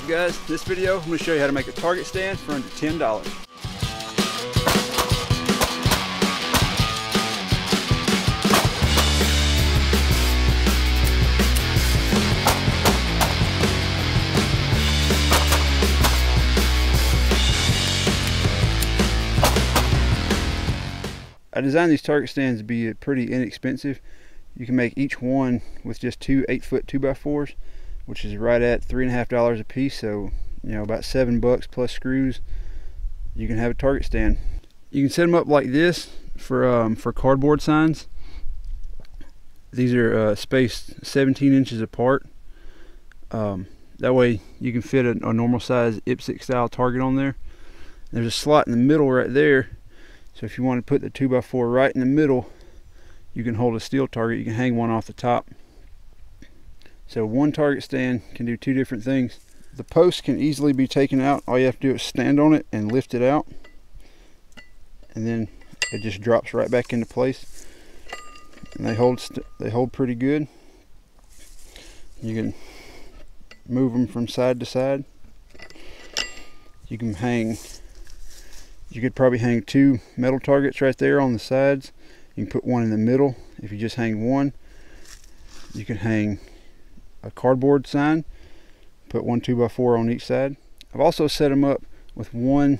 Up guys? In this video I'm going to show you how to make a target stand for under $10. I designed these target stands to be pretty inexpensive. You can make each one with just two 8 foot 2x4s, which is right at three and a half dollars a piece. So, you know, about seven bucks plus screws. You can have a target stand. You can set them up like this for um, for cardboard signs. These are uh, spaced 17 inches apart. Um, that way you can fit a, a normal size IPSC style target on there. There's a slot in the middle right there so if you want to put the 2x4 right in the middle, you can hold a steel target. You can hang one off the top. So one target stand can do two different things. The post can easily be taken out. All you have to do is stand on it and lift it out. And then it just drops right back into place. And they hold they hold pretty good. You can move them from side to side. You can hang you could probably hang two metal targets right there on the sides. You can put one in the middle. If you just hang one, you can hang a cardboard sign, put one 2x4 on each side. I've also set them up with one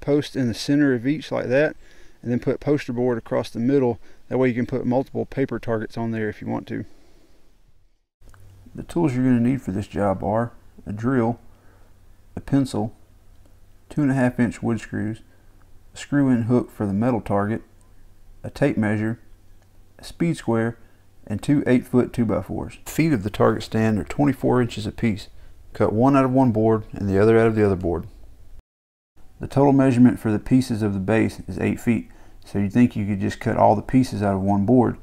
post in the center of each like that, and then put poster board across the middle. That way you can put multiple paper targets on there if you want to. The tools you're going to need for this job are a drill, a pencil, two and a half inch wood screws, a screw-in hook for the metal target, a tape measure, a speed square, and two 8 foot 2x4s. Feet of the target stand are 24 inches apiece. Cut one out of one board and the other out of the other board. The total measurement for the pieces of the base is 8 feet, so you'd think you could just cut all the pieces out of one board,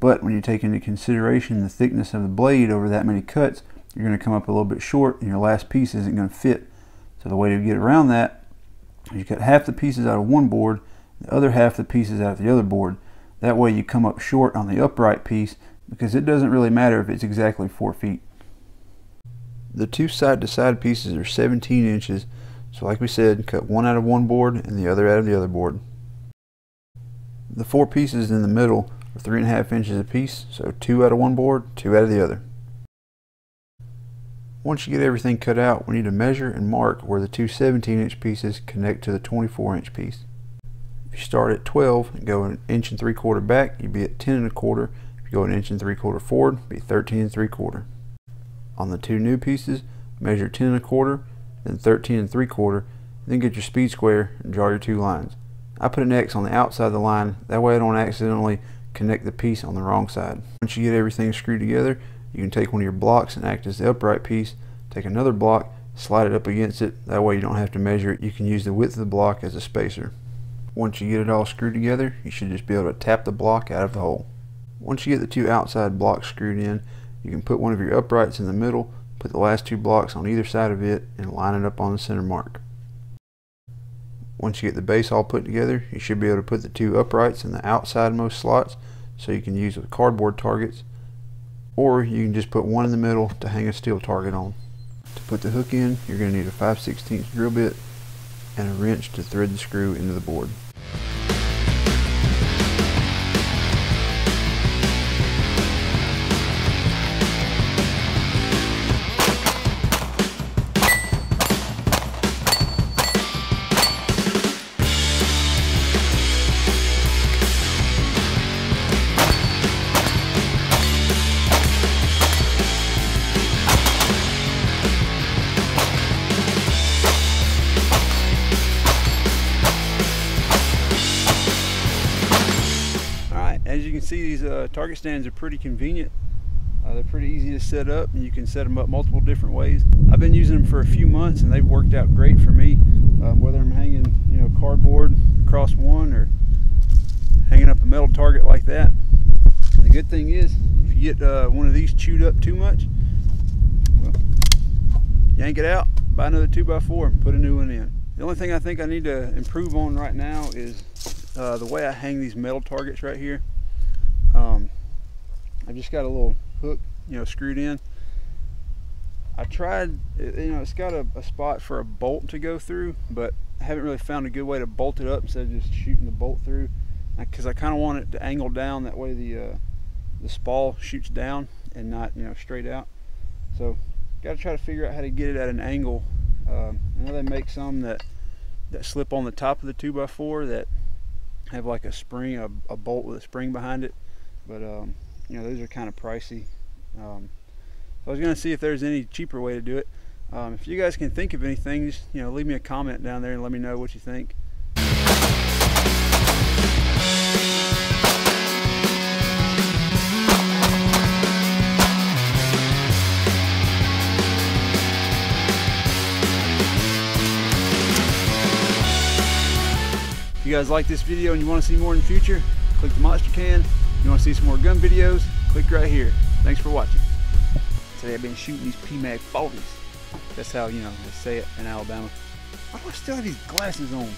but when you take into consideration the thickness of the blade over that many cuts, you're going to come up a little bit short and your last piece isn't going to fit. So the way to get around that is you cut half the pieces out of one board, the other half the pieces out of the other board. That way you come up short on the upright piece because it doesn't really matter if it's exactly 4 feet. The two side-to-side -side pieces are 17 inches, so like we said, cut one out of one board and the other out of the other board. The four pieces in the middle are three and a half inches a piece, so two out of one board, two out of the other. Once you get everything cut out, we need to measure and mark where the two 17 inch pieces connect to the 24 inch piece. If you start at 12 and go an inch and three quarter back, you'd be at 10 and a quarter. If you go an inch and three quarter forward, be 13 and three quarter. On the two new pieces, measure 10 and a quarter, then 13 and three quarter, then get your speed square and draw your two lines. I put an X on the outside of the line, that way I don't accidentally connect the piece on the wrong side. Once you get everything screwed together, you can take one of your blocks and act as the upright piece, take another block, slide it up against it, that way you don't have to measure it. You can use the width of the block as a spacer. Once you get it all screwed together, you should just be able to tap the block out of the hole. Once you get the two outside blocks screwed in, you can put one of your uprights in the middle, put the last two blocks on either side of it, and line it up on the center mark. Once you get the base all put together, you should be able to put the two uprights in the outsidemost slots so you can use the cardboard targets or you can just put one in the middle to hang a steel target on. To put the hook in, you're going to need a 5 16 drill bit and a wrench to thread the screw into the board. As you can see, these uh, target stands are pretty convenient. Uh, they're pretty easy to set up and you can set them up multiple different ways. I've been using them for a few months and they've worked out great for me. Um, whether I'm hanging you know, cardboard across one or hanging up a metal target like that. The good thing is, if you get uh, one of these chewed up too much, well, yank it out, buy another 2x4 and put a new one in. The only thing I think I need to improve on right now is uh, the way I hang these metal targets right here. Um, I've just got a little hook, you know, screwed in. I tried, you know, it's got a, a, spot for a bolt to go through, but I haven't really found a good way to bolt it up instead of just shooting the bolt through. Because I kind of want it to angle down that way the uh, the spall shoots down and not you know straight out. So got to try to figure out how to get it at an angle. Um, I know they make some that that slip on the top of the 2x4 that have like a spring, a, a bolt with a spring behind it. But um, you know those are kind of pricey. Um, I was gonna see if there's any cheaper way to do it. Um, if you guys can think of anything, just you know leave me a comment down there and let me know what you think. If you guys like this video and you want to see more in the future, click the monster can. You want to see some more gun videos, click right here. Thanks for watching. Today I've been shooting these PMAG 40s. That's how, you know, they say it in Alabama. Why do I still have these glasses on?